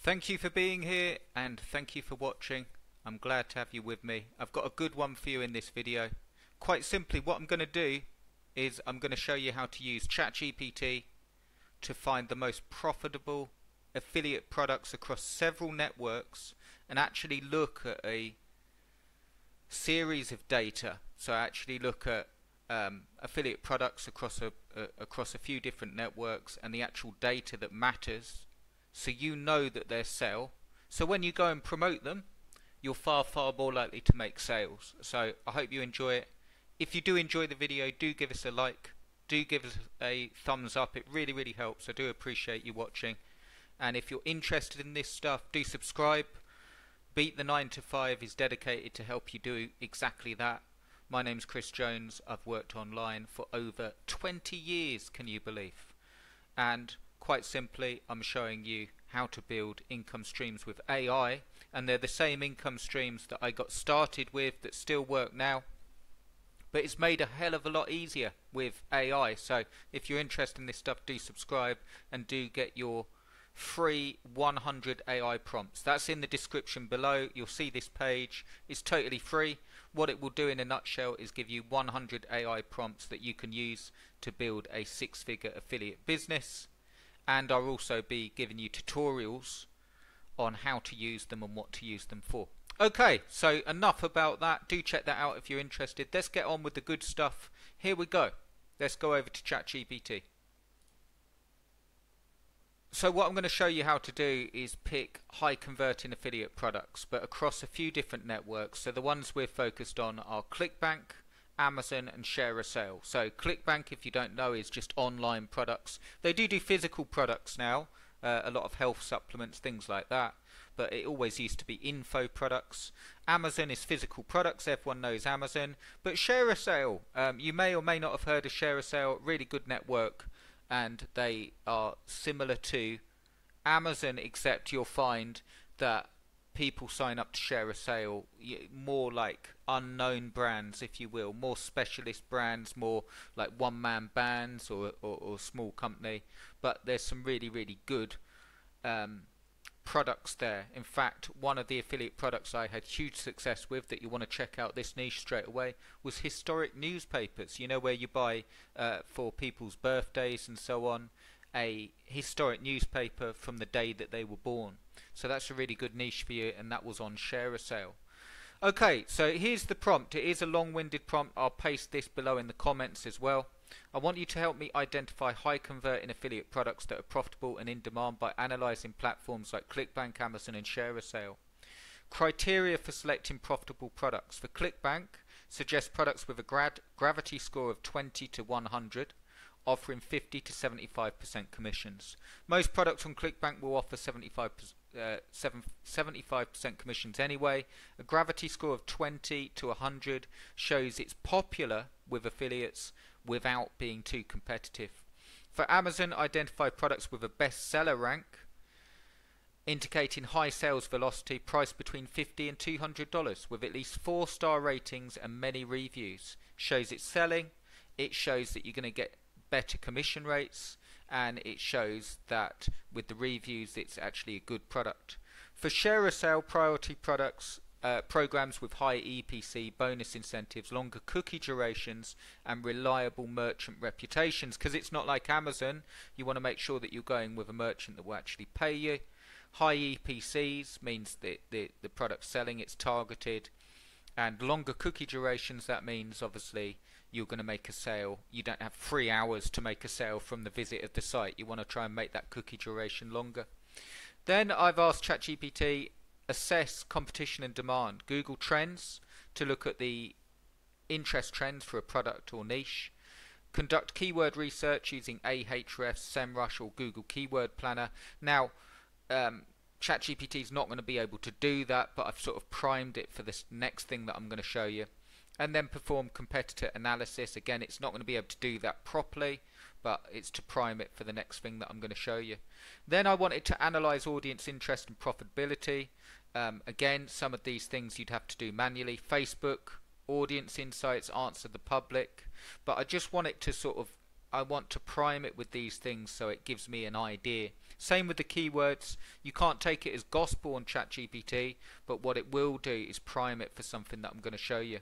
Thank you for being here and thank you for watching. I'm glad to have you with me. I've got a good one for you in this video. Quite simply what I'm going to do is I'm going to show you how to use ChatGPT to find the most profitable affiliate products across several networks and actually look at a series of data. So I actually look at um, affiliate products across a, across a few different networks and the actual data that matters so you know that they're sell so when you go and promote them you're far far more likely to make sales. So I hope you enjoy it. If you do enjoy the video do give us a like. Do give us a thumbs up. It really really helps. I do appreciate you watching. And if you're interested in this stuff do subscribe. Beat the 9 to 5 is dedicated to help you do exactly that. My name's Chris Jones. I've worked online for over 20 years, can you believe? And quite simply, I'm showing you how to build income streams with AI. And they're the same income streams that I got started with that still work now. But it's made a hell of a lot easier with AI. So if you're interested in this stuff, do subscribe and do get your free 100 AI prompts. That's in the description below. You'll see this page. It's totally free. What it will do in a nutshell is give you 100 AI prompts that you can use to build a six figure affiliate business. And I'll also be giving you tutorials on how to use them and what to use them for. Okay, so enough about that. Do check that out if you're interested. Let's get on with the good stuff. Here we go. Let's go over to ChatGPT. So what I'm going to show you how to do is pick high converting affiliate products but across a few different networks. So the ones we're focused on are ClickBank, Amazon and ShareASale. So ClickBank if you don't know is just online products. They do do physical products now, uh, a lot of health supplements, things like that. But it always used to be info products. Amazon is physical products, everyone knows Amazon. But ShareASale, um, you may or may not have heard of ShareASale, really good network and they are similar to Amazon, except you'll find that people sign up to ShareASale more like unknown brands, if you will, more specialist brands, more like one man bands or, or, or small company. But there's some really, really good um, products there. In fact, one of the affiliate products I had huge success with that you want to check out this niche straight away was historic newspapers. You know where you buy uh, for people's birthdays and so on a historic newspaper from the day that they were born. So that's a really good niche for you and that was on ShareASale. Okay, so here's the prompt. It is a long-winded prompt. I'll paste this below in the comments as well. I want you to help me identify high converting affiliate products that are profitable and in demand by analyzing platforms like ClickBank, Amazon and ShareASale. Criteria for selecting profitable products. For ClickBank, suggest products with a gravity score of 20 to 100 offering 50 to 75% commissions. Most products on ClickBank will offer 75 uh, 75% commissions anyway. A gravity score of 20 to 100 shows it's popular with affiliates without being too competitive. For Amazon, identify products with a bestseller rank, indicating high sales velocity, priced between 50 and $200, with at least four star ratings and many reviews. Shows it's selling. It shows that you're going to get better commission rates, and it shows that with the reviews, it's actually a good product. For ShareASale priority products, uh, programs with high EPC, bonus incentives, longer cookie durations, and reliable merchant reputations. Because it's not like Amazon, you want to make sure that you're going with a merchant that will actually pay you. High EPCs means that the, the product selling, it's targeted. And longer cookie durations, that means obviously you're going to make a sale. You don't have three hours to make a sale from the visit of the site. You want to try and make that cookie duration longer. Then I've asked ChatGPT assess competition and demand. Google Trends to look at the interest trends for a product or niche. Conduct keyword research using Ahrefs, SEMrush, or Google Keyword Planner. Now, um, ChatGPT is not going to be able to do that, but I've sort of primed it for this next thing that I'm going to show you. And then perform competitor analysis. Again, it's not going to be able to do that properly, but it's to prime it for the next thing that I'm going to show you. Then I wanted to analyze audience interest and profitability. Um, again, some of these things you'd have to do manually. Facebook, audience insights, answer the public. But I just want it to sort of, I want to prime it with these things so it gives me an idea Same with the keywords. You can't take it as gospel on ChatGPT, but what it will do is prime it for something that I'm going to show you.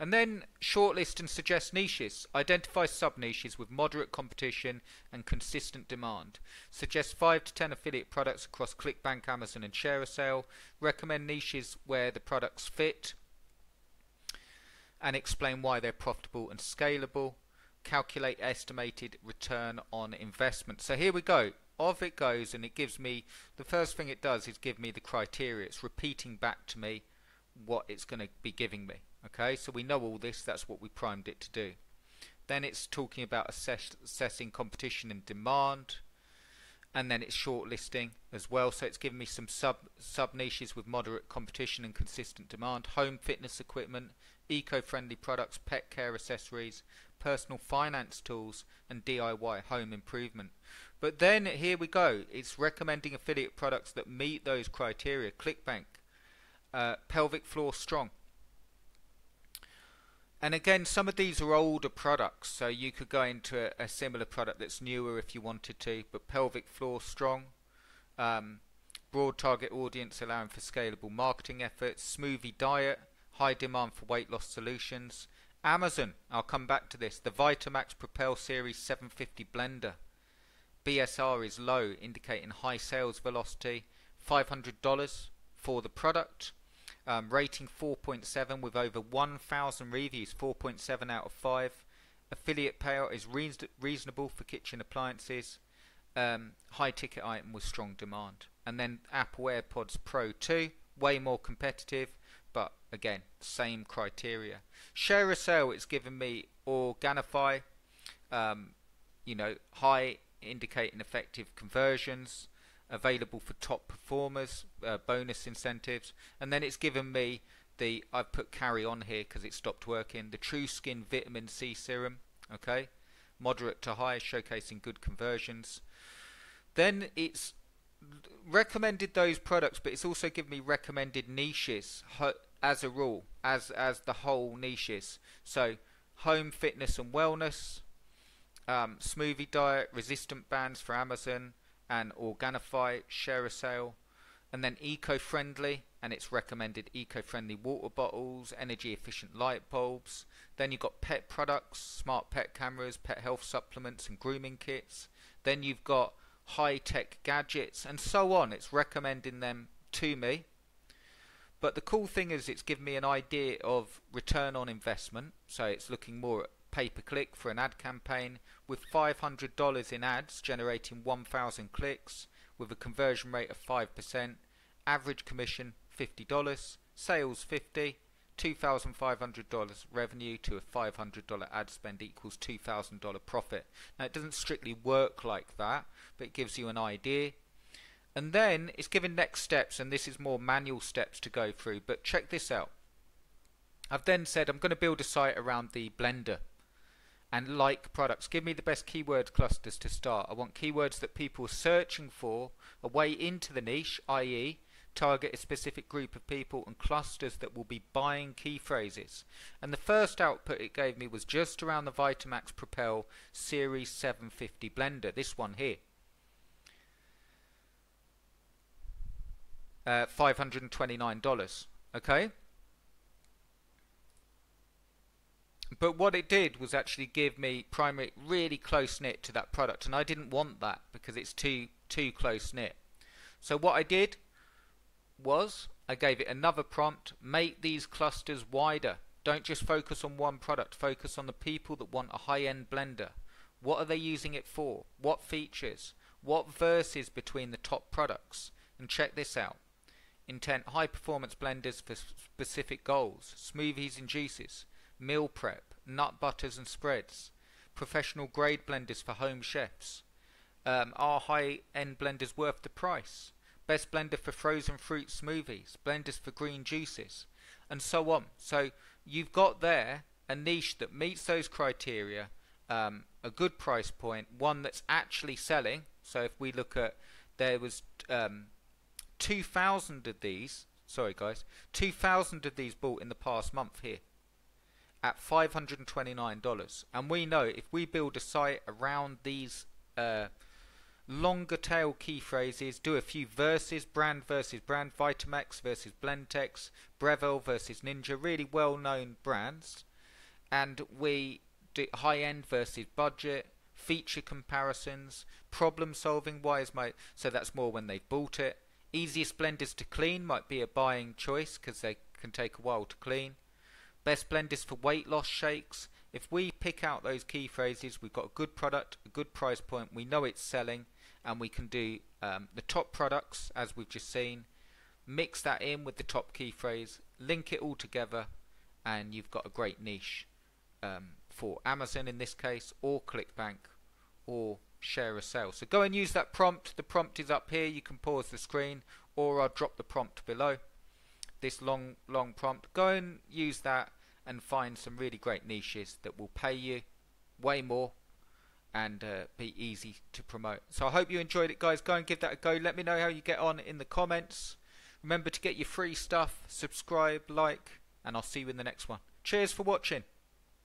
And then shortlist and suggest niches. Identify sub niches with moderate competition and consistent demand. Suggest 5 to 10 affiliate products across ClickBank, Amazon, and ShareASale. Recommend niches where the products fit and explain why they're profitable and scalable. Calculate estimated return on investment. So here we go. Off it goes, and it gives me the first thing it does is give me the criteria. It's repeating back to me what it's going to be giving me. Okay, so we know all this, that's what we primed it to do. Then it's talking about assess assessing competition and demand, and then it's shortlisting as well. So it's giving me some sub sub niches with moderate competition and consistent demand: home fitness equipment, eco-friendly products, pet care accessories, personal finance tools, and DIY home improvement. But then here we go. It's recommending affiliate products that meet those criteria. ClickBank, uh, pelvic floor strong and again, some of these are older products, so you could go into a, a similar product that's newer if you wanted to. But pelvic floor strong, um, broad target audience allowing for scalable marketing efforts, smoothie diet, high demand for weight loss solutions. Amazon, I'll come back to this. The Vitamix Propel Series 750 blender. BSR is low, indicating high sales velocity. $500 for the product. Um, rating 4.7 with over 1,000 reviews, 4.7 out of 5. Affiliate payout is reason reasonable for kitchen appliances. Um, high ticket item with strong demand. And then Apple AirPods Pro 2, way more competitive, but again, same criteria. Share sale—it's given me Organifi, um, you know, high indicating effective conversions available for top performers, uh, bonus incentives, and then it's given me the I've put carry on here because it stopped working. The TruSkin Vitamin C Serum, okay, moderate to high, showcasing good conversions. Then it's recommended those products, but it's also given me recommended niches as a rule, as as the whole niches. So home fitness and wellness, um, smoothie diet, resistant bands for Amazon, and Organifi, ShareASale, and then eco-friendly, and it's recommended eco-friendly water bottles, energy-efficient light bulbs. Then you've got pet products, smart pet cameras, pet health supplements, and grooming kits. Then you've got high-tech gadgets, and so on. It's recommending them to me. But the cool thing is, it's given me an idea of return on investment. So it's looking more at pay per click for an ad campaign with $500 in ads generating 1,000 clicks with a conversion rate of 5%, average commission $50, sales 50, $2,500 revenue to a $500 ad spend equals $2,000 profit. Now it doesn't strictly work like that, but it gives you an idea. And then it's given next steps, and this is more manual steps to go through, but check this out. I've then said I'm going to build a site around the Blender and like products. Give me the best keyword clusters to start. I want keywords that people are searching for, a way into the niche, i.e., target a specific group of people and clusters that will be buying key phrases. And the first output it gave me was just around the Vitamix Propel Series 750 blender, this one here. Uh, $529. Okay? But what it did was actually give me primary really close knit to that product and I didn't want that because it's too too close knit. So what I did was I gave it another prompt make these clusters wider. Don't just focus on one product focus on the people that want a high-end blender. What are they using it for? What features? What verses between the top products? And check this out. Intent high performance blenders for specific goals smoothies and juices meal prep, nut butters and spreads, professional grade blenders for home chefs. Um, are high end blenders worth the price? Best blender for frozen fruit smoothies, blenders for green juices, and so on. So you've got there a niche that meets those criteria, um, a good price point, one that's actually selling. So if we look at there was um, 2,000 of these, sorry guys, 2,000 of these bought in the past month here at $529 and we know if we build a site around these uh, longer tail key phrases, do a few verses, brand versus brand, Vitamix versus Blendtec, Breville versus Ninja, really well known brands. And we do high end versus budget, feature comparisons, problem solving. Why is my so that's more when they've bought it. Easiest blenders to clean might be a buying choice because they can take a while to clean. Best blend is for weight loss shakes. If we pick out those key phrases, we've got a good product, a good price point, we know it's selling, and we can do um, the top products as we've just seen, mix that in with the top key phrase, link it all together, and you've got a great niche um, for Amazon in this case, or ClickBank, or ShareASale. So go and use that prompt. The prompt is up here. You can pause the screen, or I'll drop the prompt below. This long, long prompt. Go and use that and find some really great niches that will pay you way more and uh, be easy to promote. So I hope you enjoyed it, guys. Go and give that a go. Let me know how you get on in the comments. Remember to get your free stuff, subscribe, like, and I'll see you in the next one. Cheers for watching.